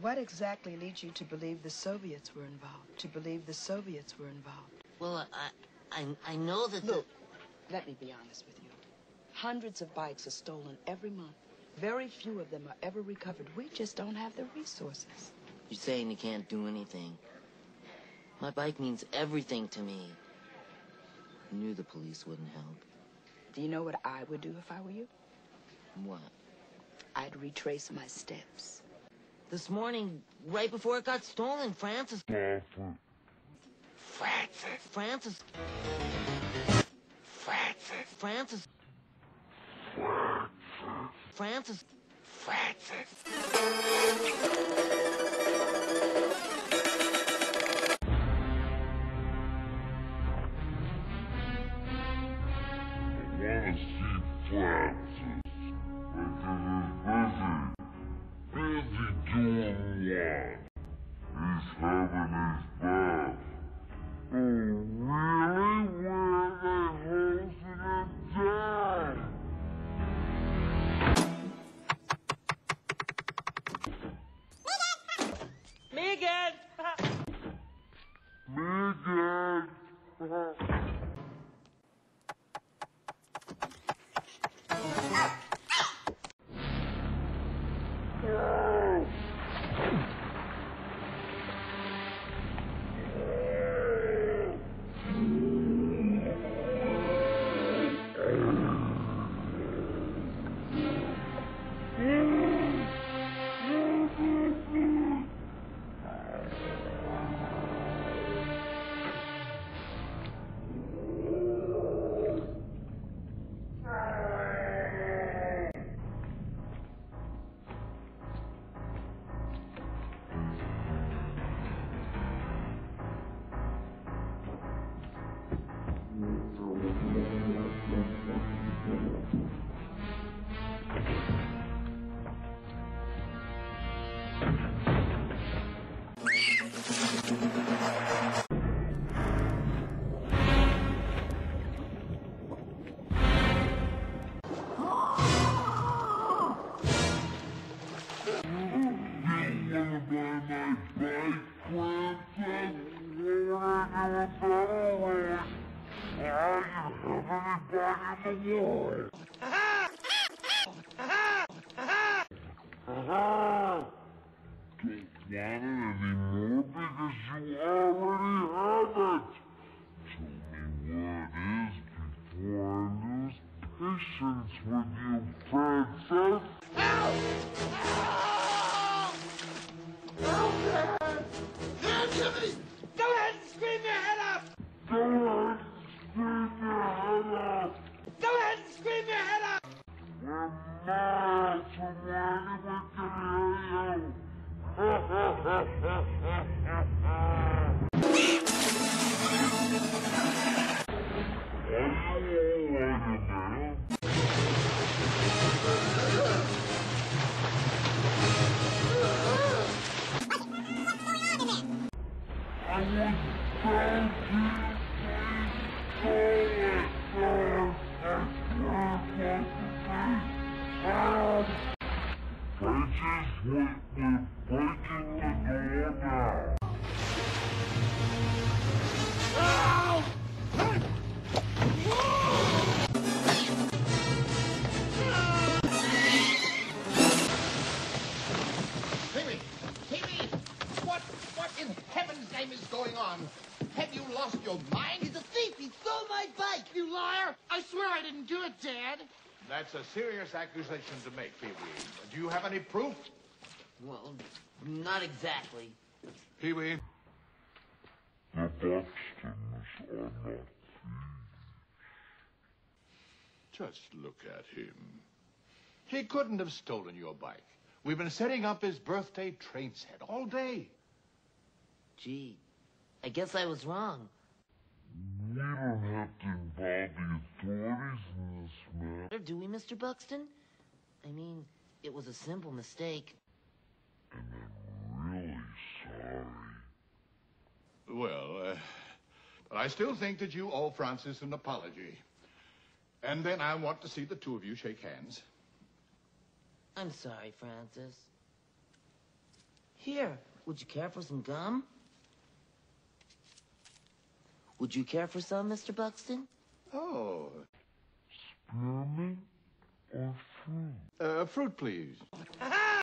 What exactly leads you to believe the Soviets were involved? To believe the Soviets were involved? Well, I, I, I know that. Look, let me be honest with you. Hundreds of bikes are stolen every month. Very few of them are ever recovered. We just don't have the resources. You're saying you can't do anything. My bike means everything to me. I knew the police wouldn't help. Do you know what I would do if I were you? What? I'd retrace my steps. This morning, right before it got stolen, Francis. Francis. Francis. Francis. Francis. Francis. Francis. I want to see Francis. Yeah. Don't want because you already have it. Tell me where it is before I lose patience with you, Francis. huh, huh. Breaking the door now. Timmy! Timmy! What, what in heaven's name is going on? Have you lost your mind? He's a thief! He stole my bike! You liar! I swear I didn't do it, Dad. That's a serious accusation to make, Pee-wee. Do you have any proof? Well, not exactly. Pee-wee, The Buxtons are not thieves. just look at him. He couldn't have stolen your bike. We've been setting up his birthday train set all day. Gee, I guess I was wrong. We don't have to involve the authorities in this matter. Do we, Mr. Buxton? I mean, it was a simple mistake. And I'm really sorry. Well, uh, but I still think that you owe Francis an apology. And then I want to see the two of you shake hands. I'm sorry, Francis. Here, would you care for some gum? Would you care for some, Mr. Buxton? Oh, Spearmint or fruit? uh, fruit, please.